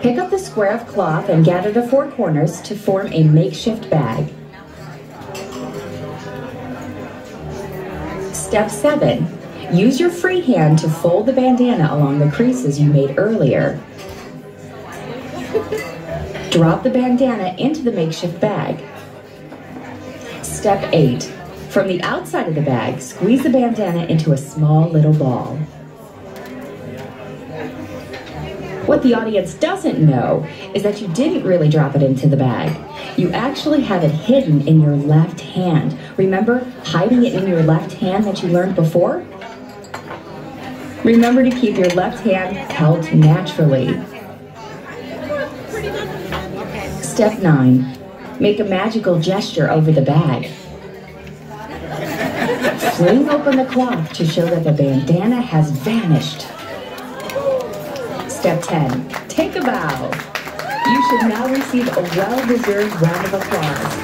Pick up the square of cloth and gather the four corners to form a makeshift bag. Step 7. Use your free hand to fold the bandana along the creases you made earlier. Drop the bandana into the makeshift bag. Step 8. From the outside of the bag, squeeze the bandana into a small little ball. What the audience doesn't know is that you didn't really drop it into the bag. You actually have it hidden in your left hand. Remember hiding it in your left hand that you learned before? Remember to keep your left hand held naturally. Step 9. Make a magical gesture over the bag. Fling open the cloth to show that the bandana has vanished. Step 10. Take a bow. You should now receive a well-deserved round of applause.